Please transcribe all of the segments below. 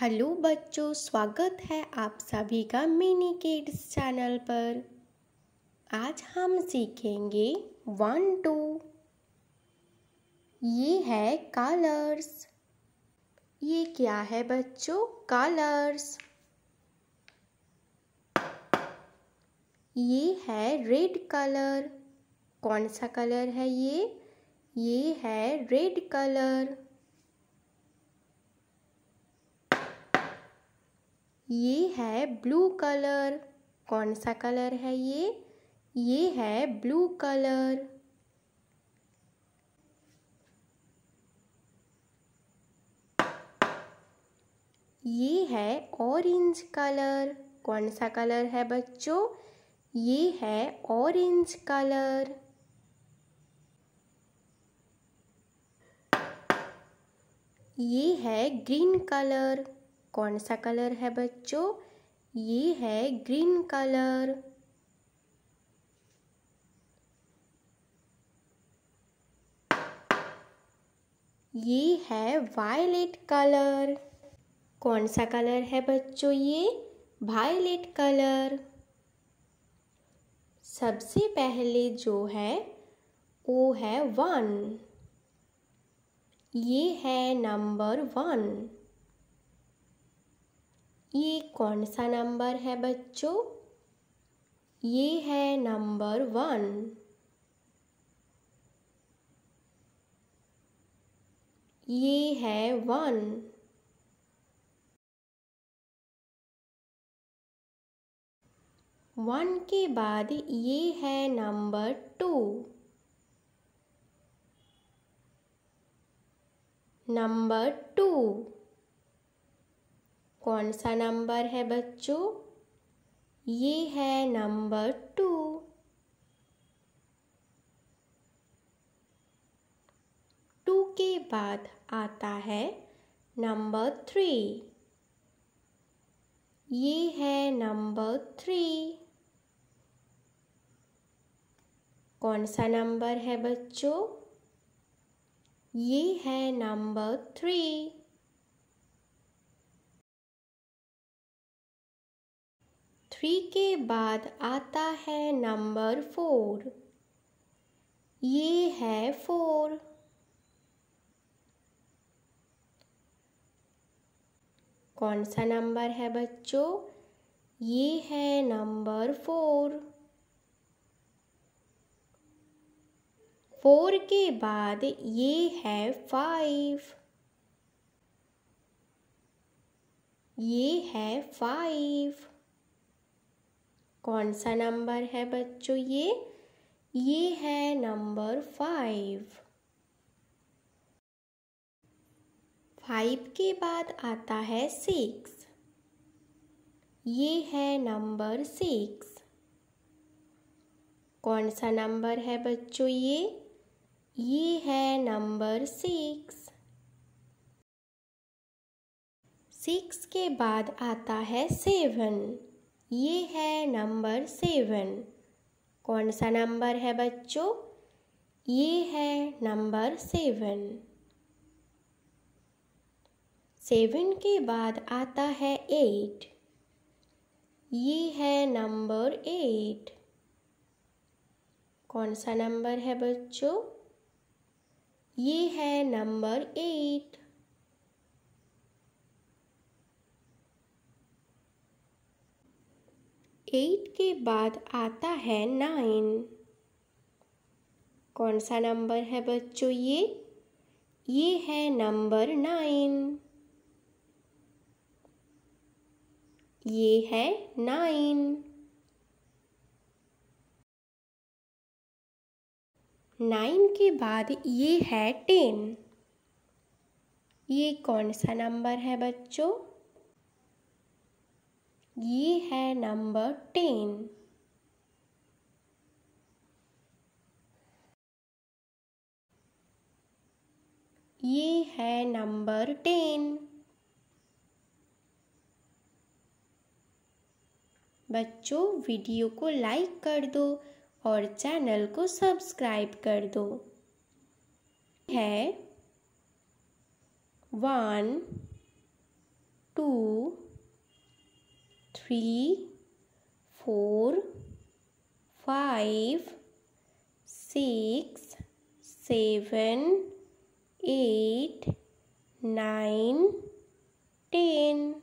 Hello बच्चों, स्वागत है आप सभी का मिनी किड्स चैनल पर। आज हम सीखेंगे वन, टू। ये है कलर्स। ये क्या है बच्चों? कलर्स। ये है रेड कलर। कौन सा कलर है ये? ये है रेड कलर। ये है ब्लू कलर। कौन सा कलर है ये? ये है ब्लू कलर। ये है ऑरेंज कलर। कौन सा कलर है बच्चों? ये है ऑरेंज कलर। ये है ग्रीन कलर। कौन सा कलर है बच्चों? ये है ग्रीन कलर। ये है वायलेट कलर। कौन सा कलर है बच्चों ये? Violet colour. सबसे पहले जो है, वो है वन। ये है नंबर वन। ये कौन सा नंबर है बच्चों? ये है नंबर वन। ये है वन। वन के बाद ये है नंबर टू। Number two. कौन सा नंबर है बच्चों? ये है नंबर टू। टू के बाद आता है नंबर थ्री। ये है नंबर थ्री। कौन सा नंबर है बच्चों? ये है नंबर थ्री। थ्री के बाद आता है नंबर फोर। ये है फोर। कौन सा नंबर है बच्चों? ये है नंबर फोर। फोर के बाद ये है फाइव। ये है फाइव। कौन सा नंबर है बच्चों ये? ये है नंबर फाइव। फाइव के बाद आता है सिक्स। ये है नंबर सिक्स। कौन सा नंबर है बच्चों ये? ये है नंबर सिक्स। सिक्स के बाद आता है सेवन। ये है नंबर सेवन। कौन सा नंबर है बच्चों? ये है नंबर सेवन। सेवन के बाद आता है एट। ये है नंबर एट। कौन सा नंबर है बच्चों? ये है नंबर एट। एट के बाद आता है नाइन कौन सा नंबर है बच्चों ये? ये है नंबर नाइन ये है नाइन नाइन के बाद ये है टेन ये कौन सा नंबर है बच्चों? ये है नंबर टेन। ये है नंबर टेन। बच्चों, वीडियो को लाइक कर दो और चैनल को सब्सक्राइब कर दो। है one, two three four five six seven eight nine ten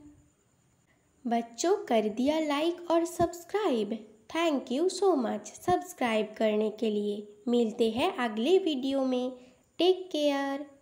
बच्चों, कर दिया लाइक और subscribe thank you so much subscribe करने के लिए. मिलते हैं अगले वीडियो में. Take care